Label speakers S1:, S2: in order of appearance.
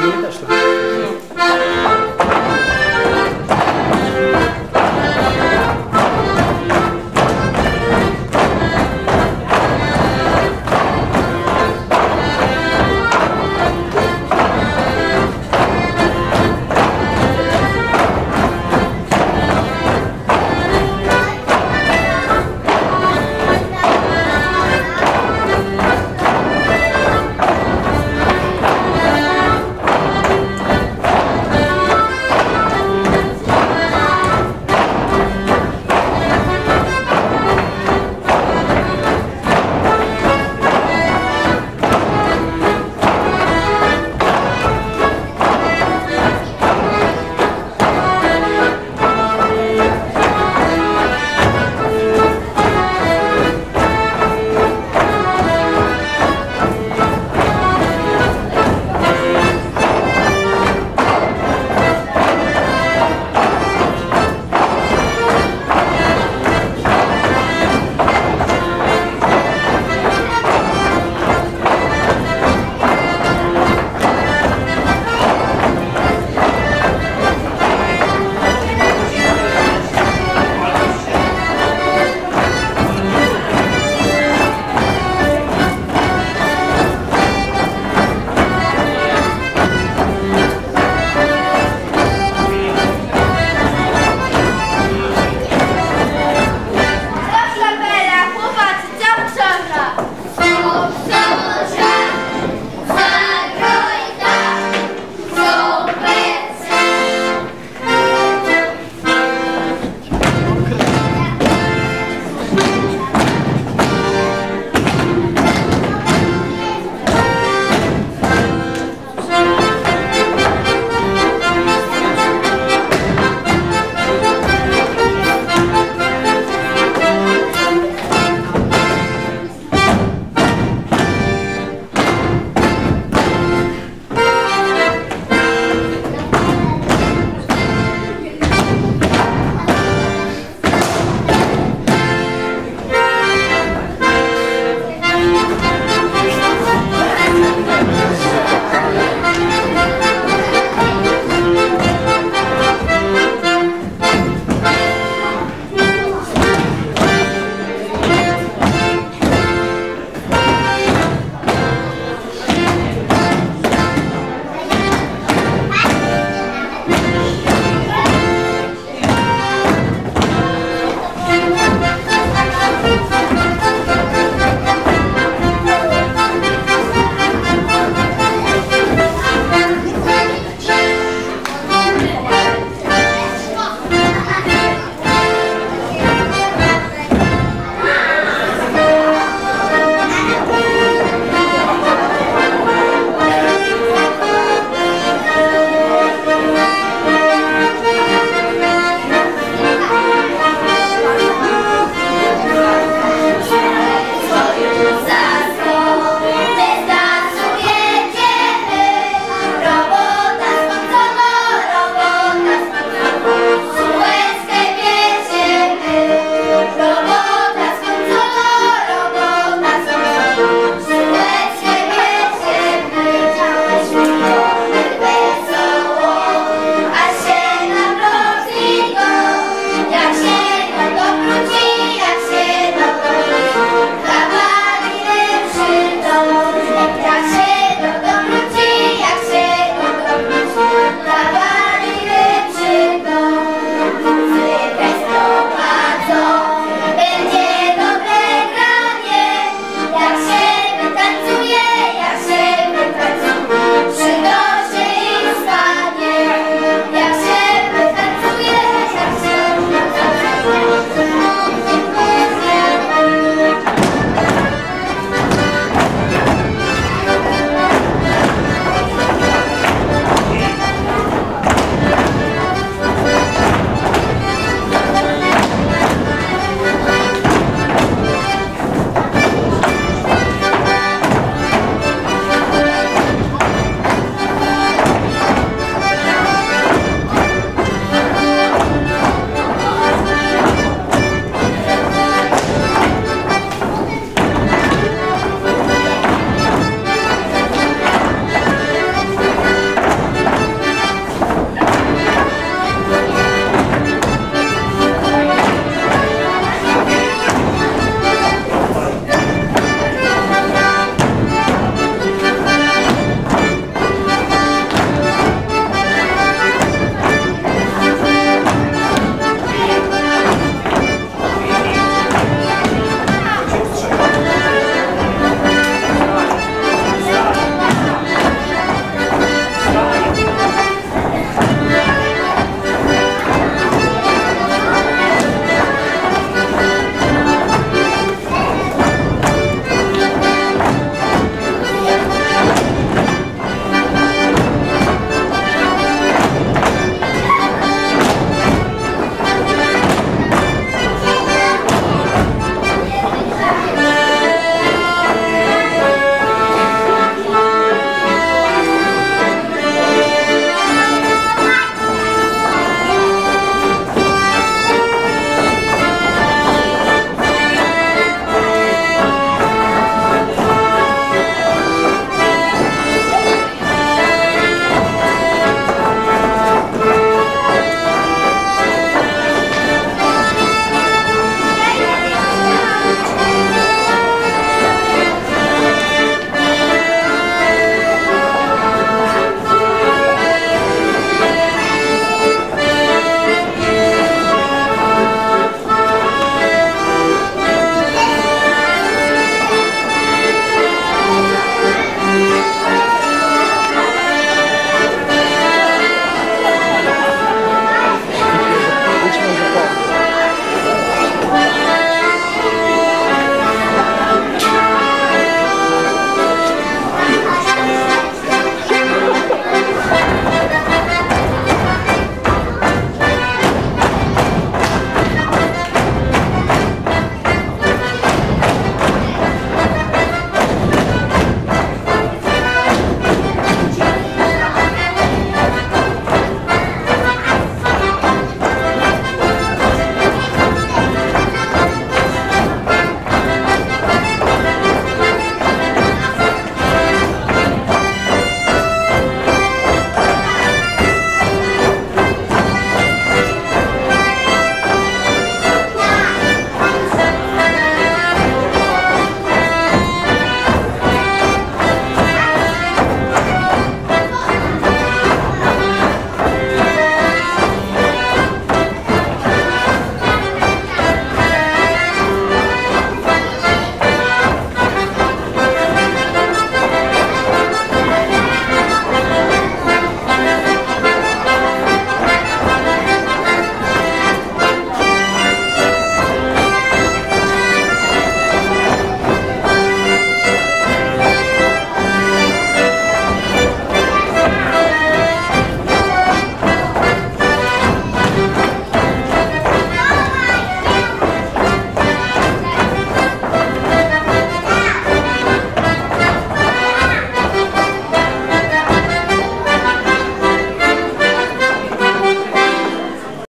S1: Muitas tá?